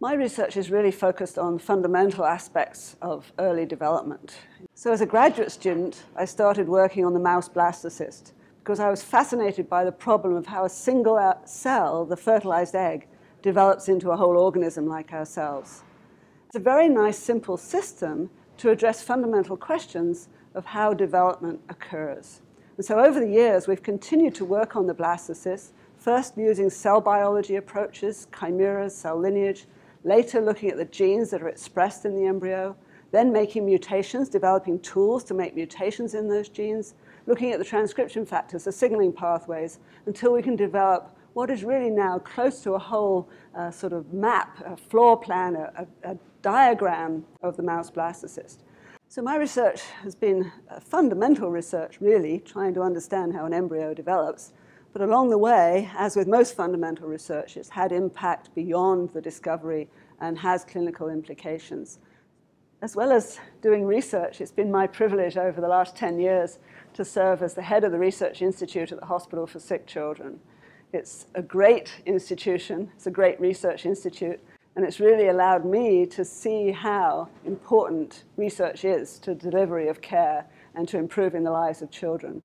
My research is really focused on fundamental aspects of early development. So as a graduate student, I started working on the mouse blastocyst because I was fascinated by the problem of how a single uh, cell, the fertilized egg, develops into a whole organism like ourselves. It's a very nice, simple system to address fundamental questions of how development occurs. And so over the years, we've continued to work on the blastocyst, first using cell biology approaches, chimeras, cell lineage, later looking at the genes that are expressed in the embryo, then making mutations, developing tools to make mutations in those genes, looking at the transcription factors, the signaling pathways, until we can develop what is really now close to a whole uh, sort of map, a floor plan, a, a, a diagram of the mouse blastocyst. So my research has been fundamental research, really, trying to understand how an embryo develops. But along the way, as with most fundamental research, it's had impact beyond the discovery and has clinical implications. As well as doing research, it's been my privilege over the last 10 years to serve as the head of the Research Institute at the Hospital for Sick Children. It's a great institution, it's a great research institute, and it's really allowed me to see how important research is to delivery of care and to improving the lives of children.